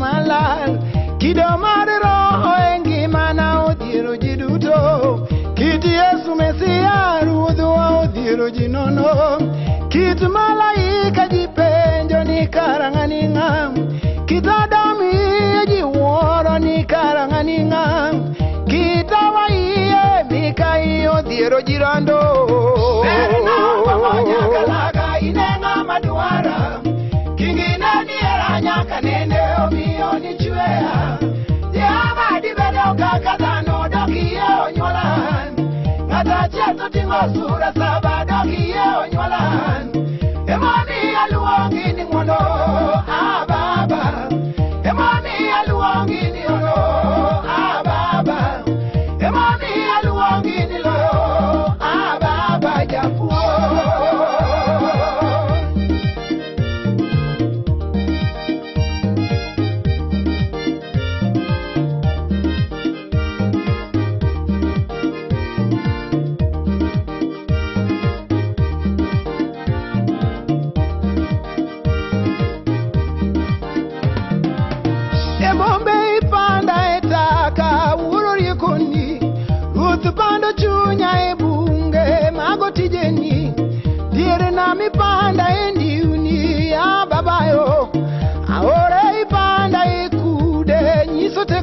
malal kido mar roho e ngimana odhiero ji duto kit yesu mesia ruodhwa odhiero ji nono kit malaika ji penjo ni karang'a ni ng'a kit adam iye ji wuoro ni karang'a ng'a kit awa iye mika iye odhiero ji rando basura, tá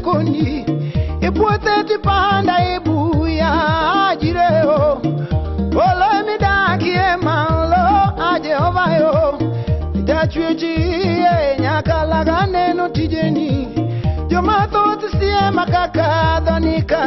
sokoni ipuote tipanda ibuya jireo olo midakie malo a jehova yo itachwechi e nyaka laganeno tijeni jomathoth siema kakadhonika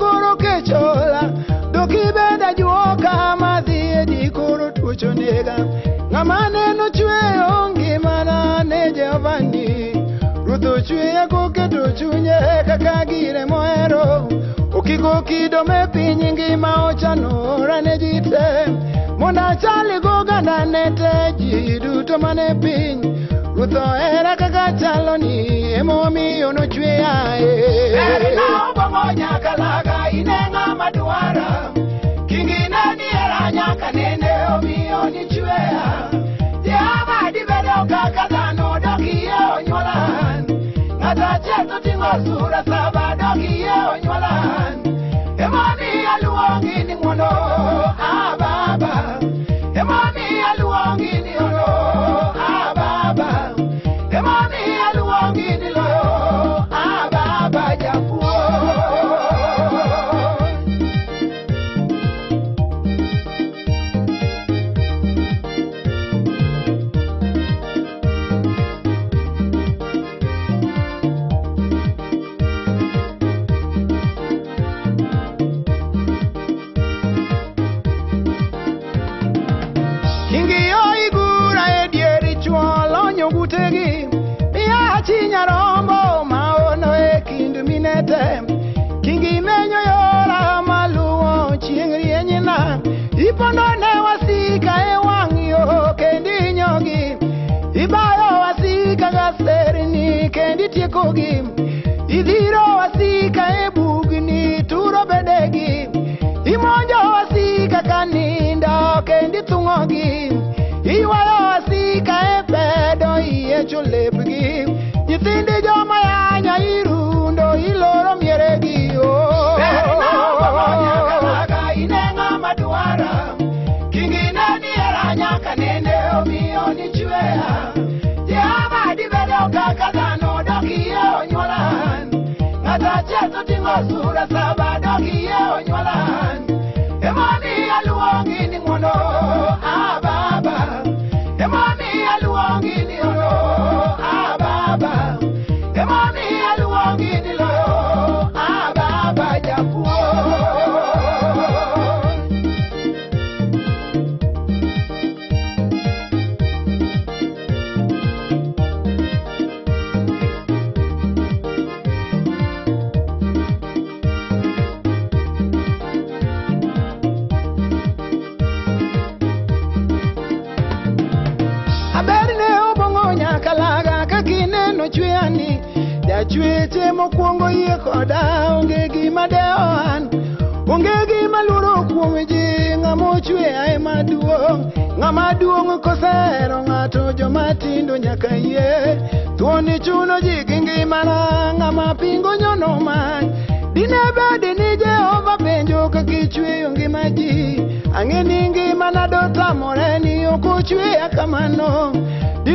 koro kechola dokibeda juoka madhie dikoro tuocho nega ng'ama neno chweyo ngimana ne jehova ndi ruoth ochweya koketo chunye kaka gire mohero okigo kido me piny ngima ochanora ne ji te mondo achaligogandane te ji duto mane piny ruoth ohera kaka chaloni emwomi ono chweyaye erina obomo nyakalaga ineng'a madwara kingine diera nyaka nene omiyo ni chweya diaba dibedo kaka dhano dokiye onyuolan ng'ata achiel toting'o sura saba dokiye onyuolan emomiyo aluongi ni mwono ab ah, idhi tieko gi idhiro wasika e bugni turo bedegi imonjo wasika ka nindo kendi thung'ogi iwayo wasika e bedo iyecho lepgi basura sabado doki ya chweche mokwongo yie koda onge gima dewo an onge gima luoro kuom ji ng'amochwe ae maduong' ng'ama duong' kosero ng'ato jomatindo nyaka yie thuoni chuno ji gi ngimana ng'ama pingo nyono many dine bede ni jehova penjo kakichweyo ngima ji ang'e ni ngimana dotamore ni okochweya kamano